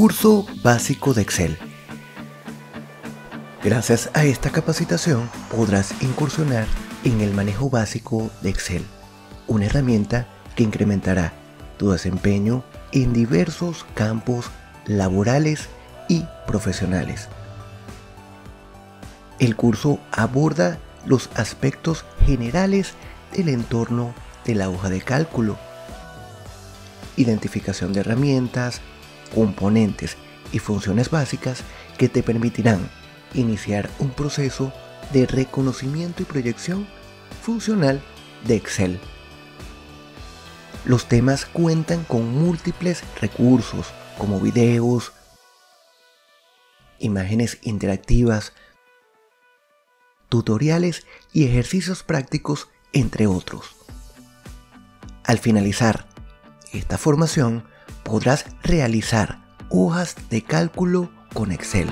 Curso básico de Excel. Gracias a esta capacitación podrás incursionar en el manejo básico de Excel, una herramienta que incrementará tu desempeño en diversos campos laborales y profesionales. El curso aborda los aspectos generales del entorno de la hoja de cálculo, identificación de herramientas, componentes y funciones básicas que te permitirán iniciar un proceso de reconocimiento y proyección funcional de Excel. Los temas cuentan con múltiples recursos como videos, imágenes interactivas, tutoriales y ejercicios prácticos, entre otros. Al finalizar esta formación, podrás realizar hojas de cálculo con Excel.